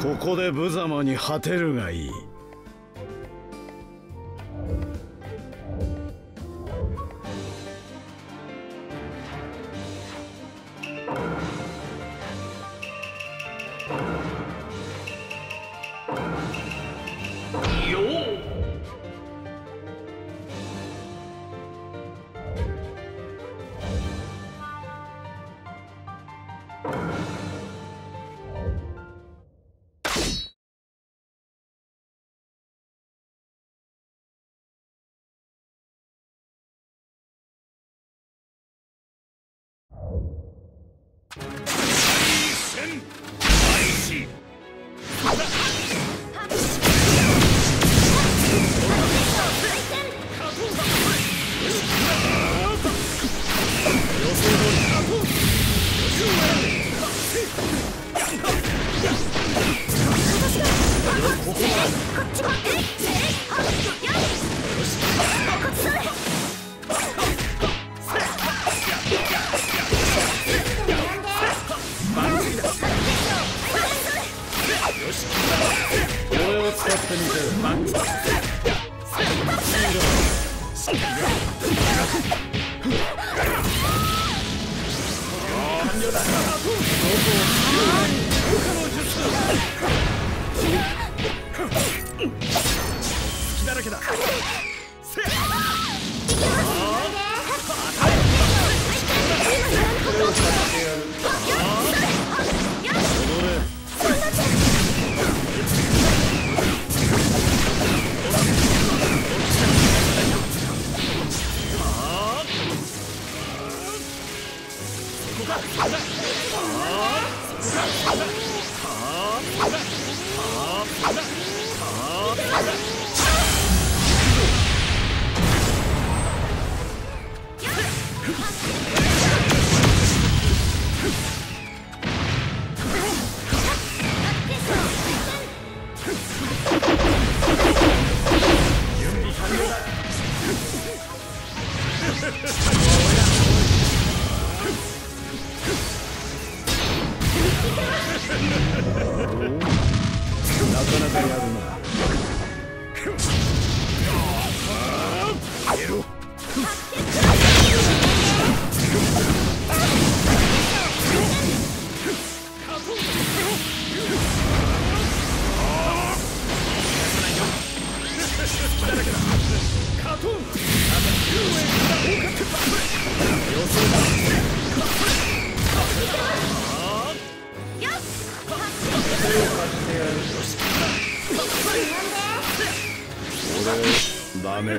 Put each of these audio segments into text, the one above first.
ここで無様に果てるがいい。戦開始。だらけだ。Huh? 舐め。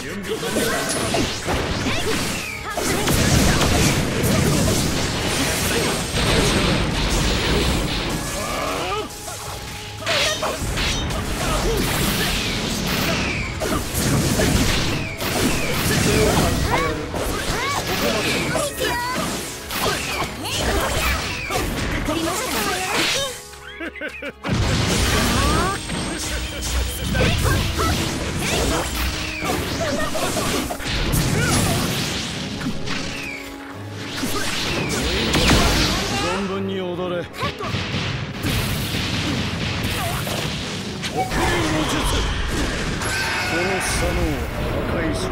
準備完了。存分に踊れ。の術。この左脳を破壊し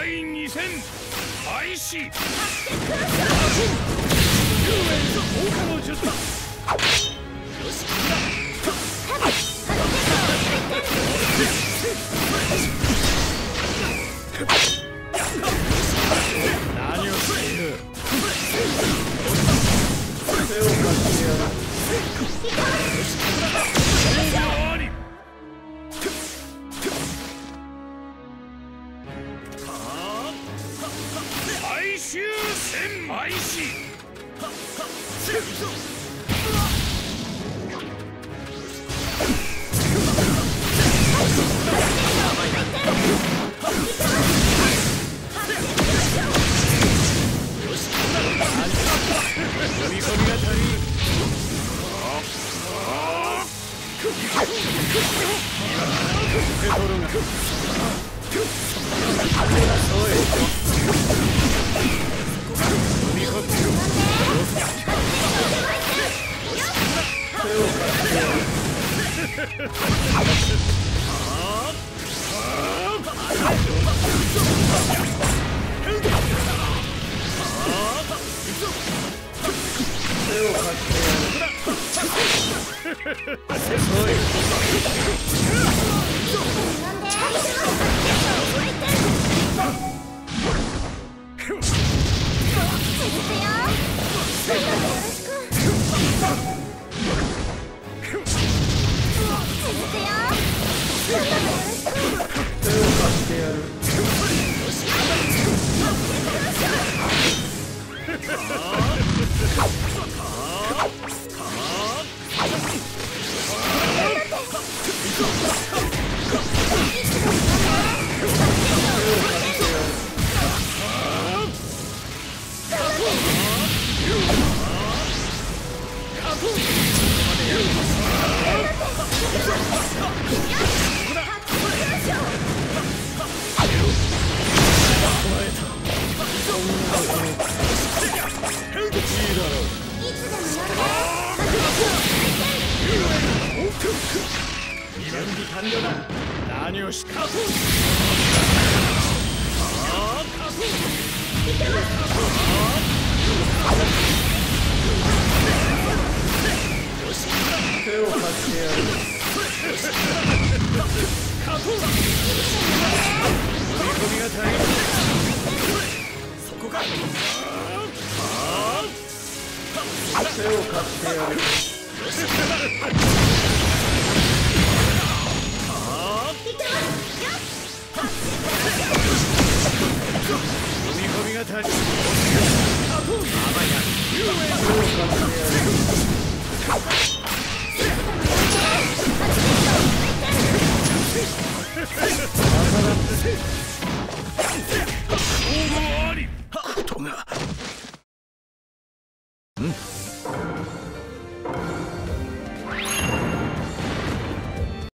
第2戦開始。救援と放火の術だ。終戦開始 Oh, 何をした踏み込みが足りん踏み